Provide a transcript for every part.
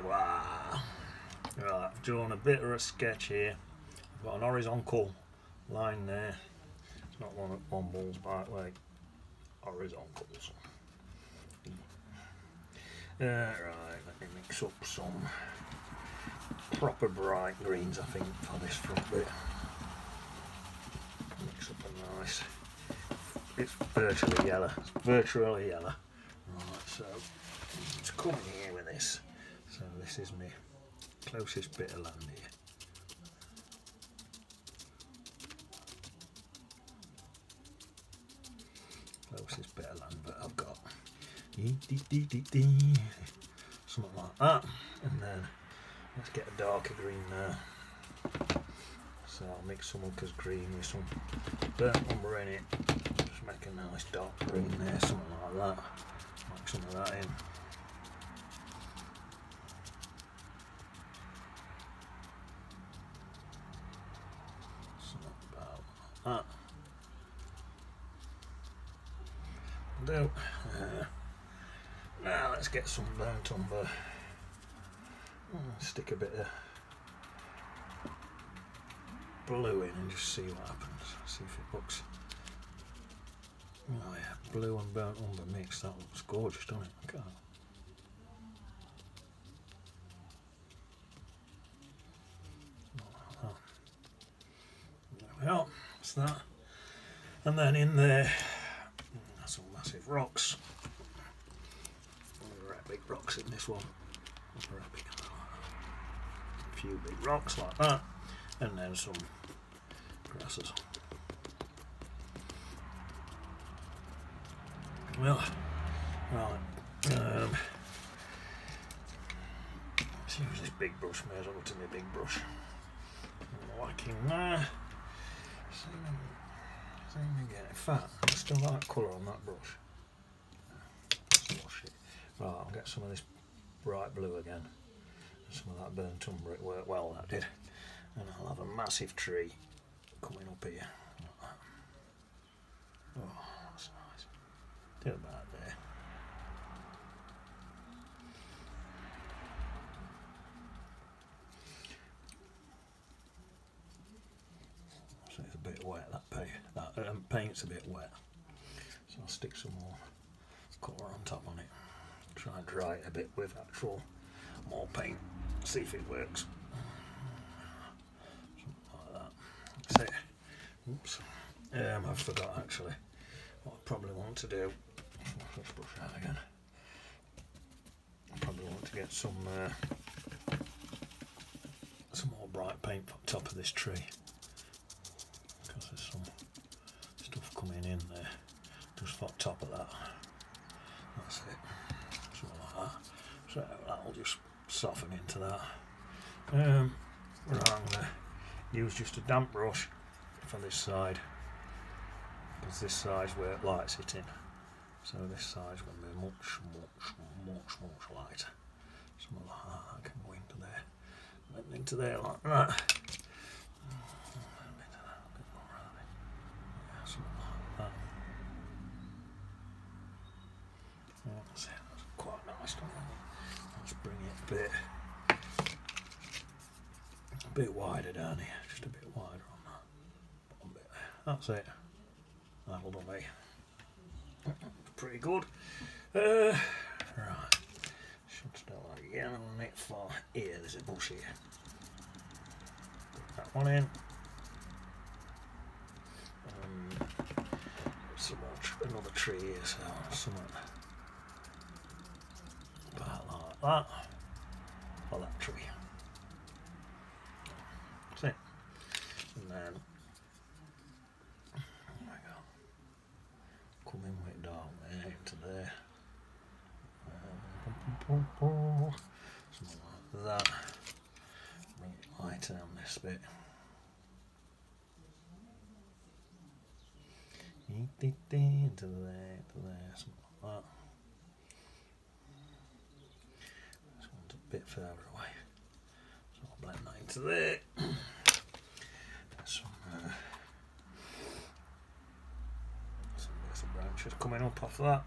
blah, blah. Right, I've drawn a bit of a sketch here. I've got an horizontal line there. It's not one, one bull's back way. Horizontals. Uh, right, let me mix up some proper bright greens, I think, for this front bit. Mix up a nice. It's virtually yellow. It's virtually yellow. Right, so it's coming here with this. This is my closest bit of land here. Closest bit of land that I've got. Something like that. And then let's get a darker green there. So I'll mix some Hooker's green with some burnt umber in it. Just make a nice dark green there, something like that. Make some of that in. Something about that. Do. Uh, now let's get some burnt umber. Hmm, Stick a bit of blue in and just see what happens. See if it looks. Oh yeah, blue and burnt umber mix. That looks gorgeous, doesn't it? Look. Like That's that. And then in there, some massive rocks. Big rocks in this one. A few big rocks like that, and then some grasses. Well, right. Um, let's use this big brush. May as well to my big brush. Whacking there. See, see me getting fat. I still like colour on that brush. Wash it. Right, I'll get some of this bright blue again. Some of that burnt umber. It worked well. That did. And I'll have a massive tree coming up here. Like. Oh, that's nice. Do about there. So it's a bit wet. That paint, that um, paint's a bit wet. So I'll stick some more colour on top on it. Try and dry it a bit with actual more paint. See if it works. Something like that. That's it. Oops. Um, I forgot actually what I probably want to do. Let's brush out again. I probably want to get some uh, some more bright paint on top of this tree in there just for top of that. That's it. Something like that. So that'll just soften into that. Um, I'm going to use just a damp brush for this side because this side's where it light's hitting. So this side's going to be much, much, much, much lighter. Something like that. I can go into there, into there like that. Yeah, something like that. That's it. That's quite nice. Don't it? Let's bring it a bit, a bit wider down here. Just a bit wider on that bottom bit. That's it. That'll do me. Pretty good. Uh, right. Should start again on it for here. There's a bush here. Put that one in. Um, some more another tree here, so something about like that for that tree. It. And then oh there we go. Come in with dark there into there. Something like that. Bring it lighter on this bit. Into there, into there, something like that. bit further away. So I'll blend that into there. Some, uh, some, uh, some branches coming up off that.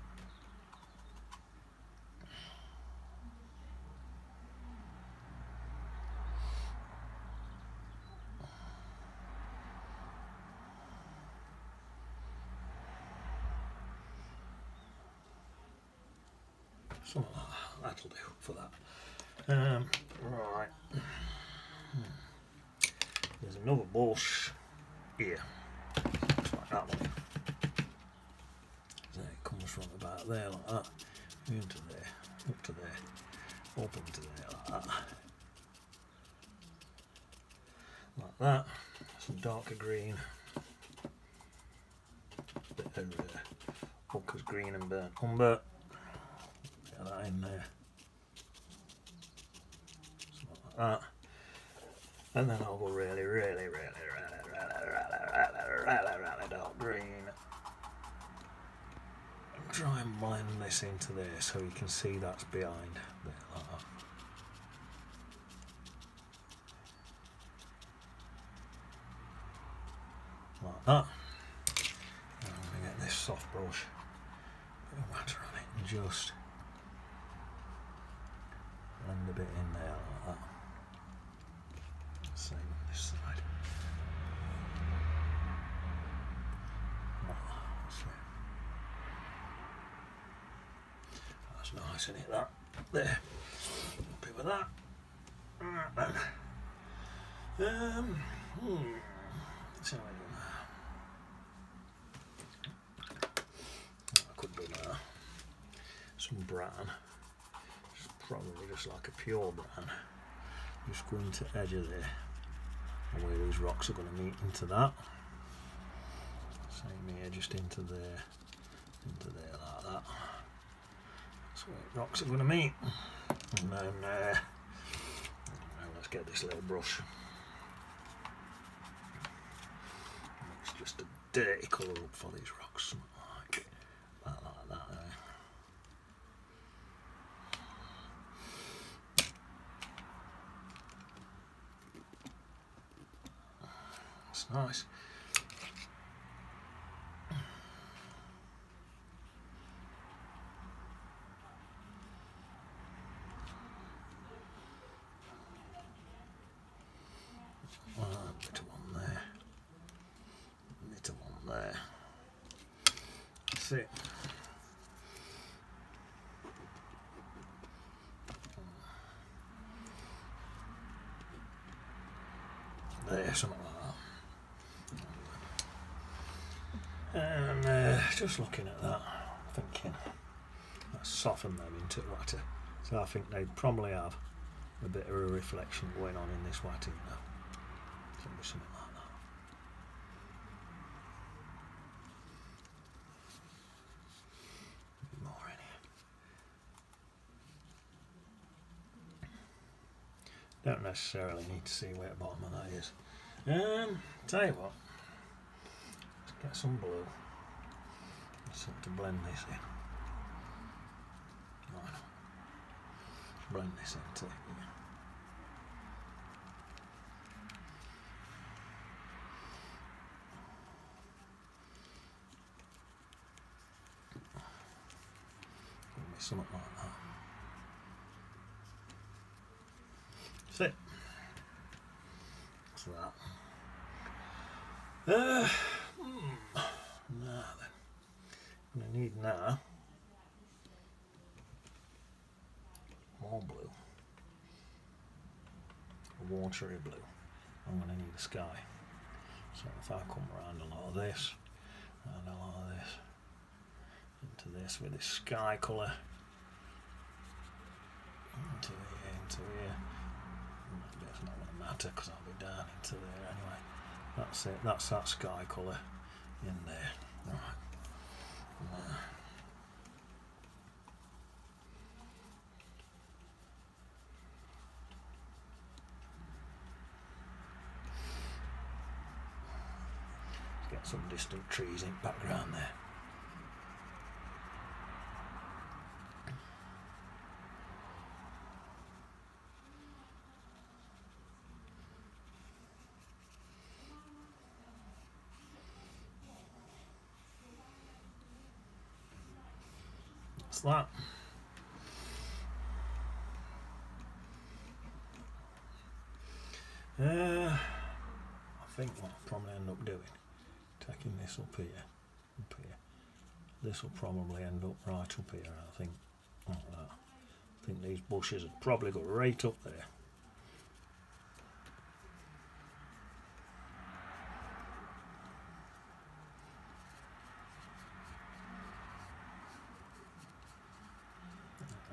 Some um, right. There's another bush here. Like that one. There it comes from about there like that. Into there. Up to there. Up into there like that. Like that. Some darker green. Bit of uh, Hooker's green and burnt umber. Get that in there that. And then I'll go really, really, really, really, really, really, really, really really dark green. Try and blend this into there so you can see that's behind. Like that. Like that. And I'm going to get this soft brush, bit of water on it and just blend a bit in there like that. It? That there. Happy with that. Um, hmm. Could now. Some brown. It's probably just like a pure brown. Just going to the edge of there. And where these rocks are going to meet into that. Same here, just into there. Into there like that. Where rocks are going to meet. And then uh, let's get this little brush. It's just a dirty colour up for these rocks. something Like that, like that. eh? That's nice. Well, bit of one there. Bit of one there. That's it. There, something like that. And uh, just looking at that, thinking let's soften them into water. So I think they probably have a bit of a reflection going on in this you know. Something, something like that. Bit more in here. Don't necessarily need to see where the bottom of that is. Um, tell you what, let's get some blue. Let's have to blend this in. Right. Blend this. Give me something like that. It. That's that. Uh, hmm. Now then, I'm gonna need now more blue, a watery blue. I'm gonna need a sky. So if I come around a lot of this and a lot of this into this with this sky colour into here, into here. Mm, It's not going to matter because I'll be down into there anyway. That's it. That's that sky colour in there. There. Get some distant trees in background there. That. Uh, I think what I'll probably end up doing, taking this up here, up here, this will probably end up right up here, I think, like. I think these bushes have probably got right up there.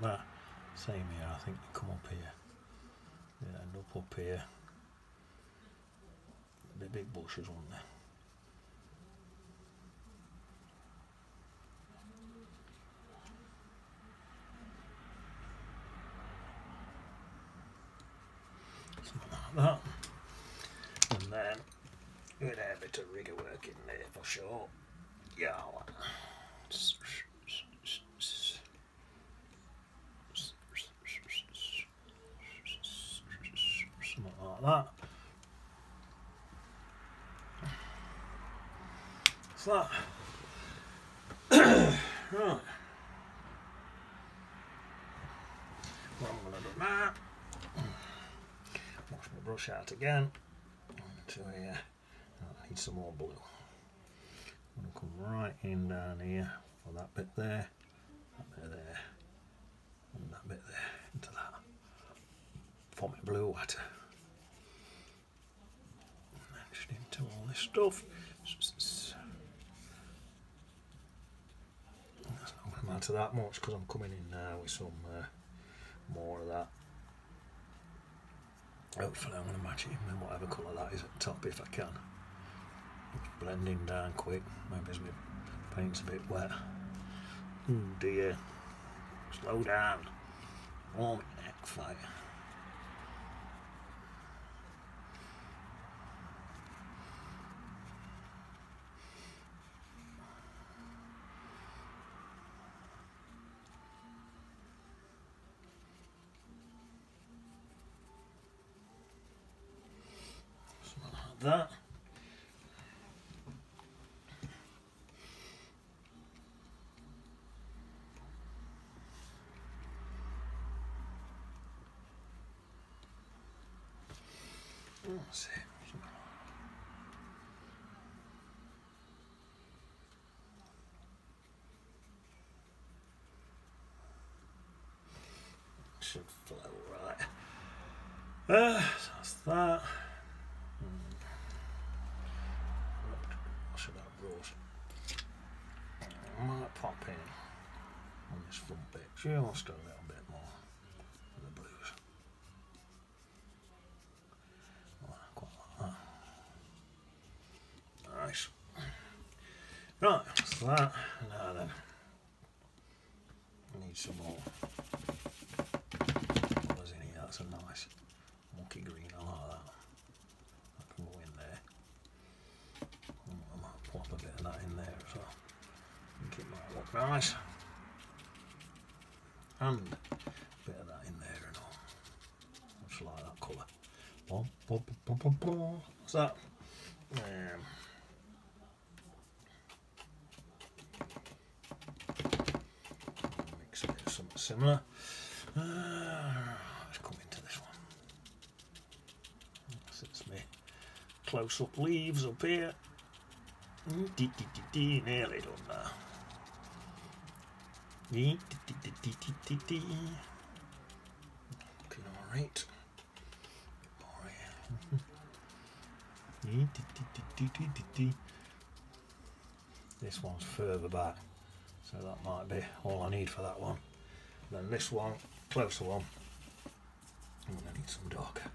That same here, I think you come up here. Yeah, end up up here. The big bushes, weren't there? That. And then a bit of rigger work in there for sure. Yeah. Something like that. So that. right. What I'm gonna do now. Wash my brush out again. To here. I need some more blue. I'm gonna come right in down here for that bit there, that bit there, and that bit there into that. For my blue water. Into all this stuff. That's not going to matter that much because I'm coming in now with some uh, more of that. Hopefully I'm going to match it in with whatever colour that is at the top if I can. It's blending down quick. Maybe as my paint's a bit wet. Oh dear. Slow down. Warm your neck fight. Something that. Should flow right. Uh, so that's that. Hmm. What should I brought? I might pop in on this front bit just go a little bit more of the blues. Quite. Nice. Right, that's that. Now then, I need some more colours in here. That's a nice monkey green. I like that. That can go in there. I might pop a bit of that in there as well. I it might look nice. And a bit of that in there and all. Just like that colour. Bum, bum, bum, bum, bum. What's that? Um, mix bit of something similar. Uh, let's come into this one. That's me close up leaves up here. Dee, dee, dee, dee, nearly done now. Dee, dee, dee, dee, dee. Looking dee, dee. This one's further back, so that might be all I need for that one. Then this one, closer one, I'm going to need some darker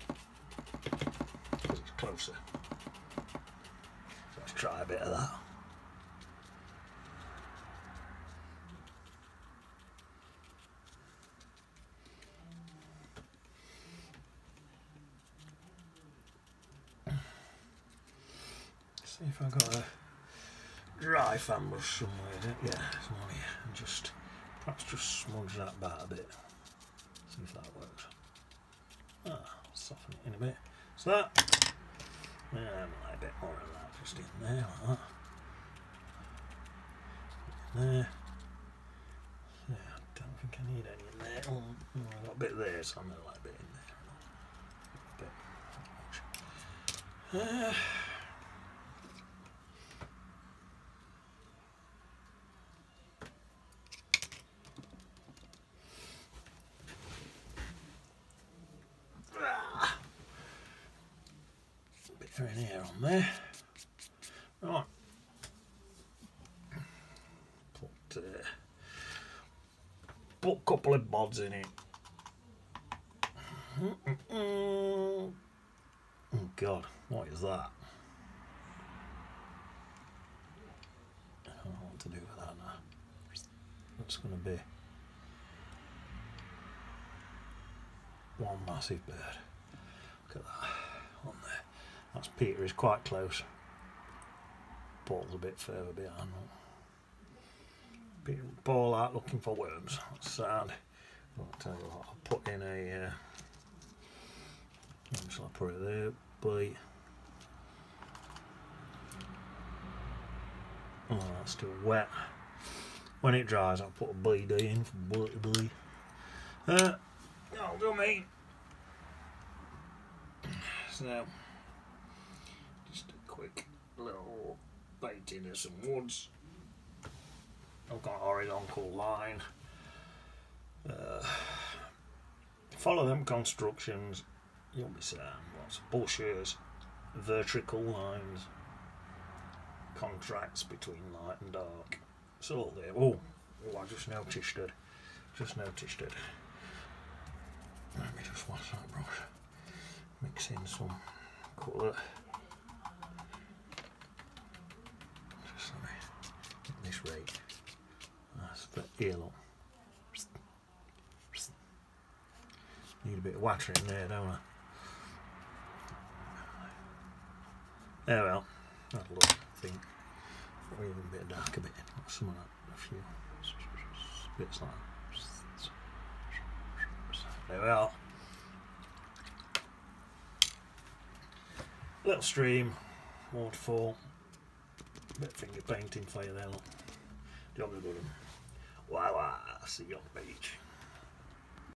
because it's closer. So let's try a bit of that. See if I've got a dry fan brush somewhere. it? Yeah, there's one here. And just perhaps just smudge that back a bit. See if that works. Ah, soften it in a bit. So that, yeah, a bit more of that just in there like that. In there. Yeah, I don't think I need any in there. Oh, oh, I got a bit there, so I'm gonna like a bit in there. A bit. Uh, train here on there. Right. Put, uh, put a couple of bods in it. Oh God, what is that? I don't know what to do with that now. That's going to be one massive bird. Look at that. Peter is quite close. Paul's a bit further behind. Peter Paul out looking for worms. That's sad. I'll tell you what, I'll put in a. Uh, shall I put it there? Bite. Oh, that's still wet. When it dries, I'll put a BD in for Bloody Blee. Uh, that'll. So, quick little bait into some woods. I've got horizontal line. Uh, follow them constructions. You'll be seeing lots of bushes, vertical lines, contracts between light and dark. It's all there. Oh, oh I just noticed it. Just noticed it. Let me just wash that brush. Mix in some colour. Just let me That's the yellow. Need a bit of water in there, don't I? There well. That'll look, I think. Or even a bit bit. Some of that, a few bits like. There we are. Little stream, waterfall, bit of finger painting for you there, look. Job good one. Wow, wow,